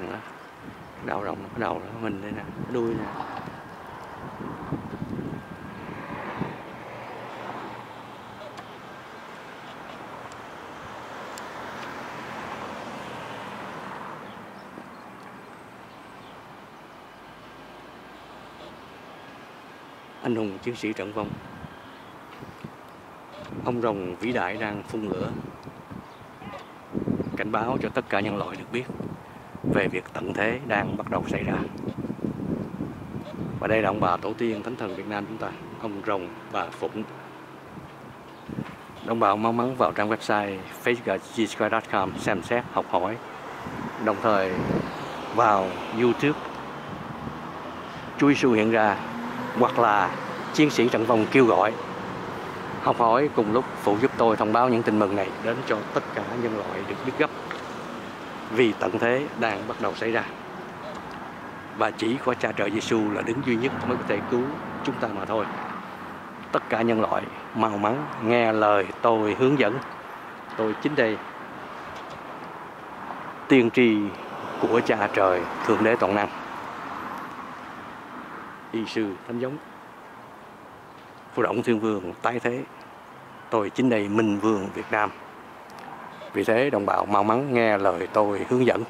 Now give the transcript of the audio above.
rồng đó đầu rồng cái đầu đó, mình đây nè cái đuôi nè. Anh hùng chiến sĩ trận vong ông rồng vĩ đại đang phun lửa. Cảnh báo cho tất cả nhân loại được biết về việc tận thế đang bắt đầu xảy ra. Và đây là ông bà tổ tiên thánh thần Việt Nam chúng ta, ông rồng bà phụng. Đồng bào mong mắn vào trang website facebook.com xem xét, học hỏi, đồng thời vào youtube chui Giêsu hiện ra, hoặc là chiến sĩ trận vòng kêu gọi, học hỏi cùng lúc phụ giúp tôi thông báo những tin mừng này đến cho tất cả nhân loại được biết gấp vì tận thế đang bắt đầu xảy ra. Và chỉ có cha trời Giêsu là đứng duy nhất mới có thể cứu chúng ta mà thôi. Tất cả nhân loại mau mắn nghe lời tôi hướng dẫn. Tôi chính đây tiên tri của cha trời thượng đế toàn năng. Y sư thánh giống phu động thiên vương tái thế, tôi chính đây minh vương việt nam. Vì thế đồng bào mau mắn nghe lời tôi hướng dẫn.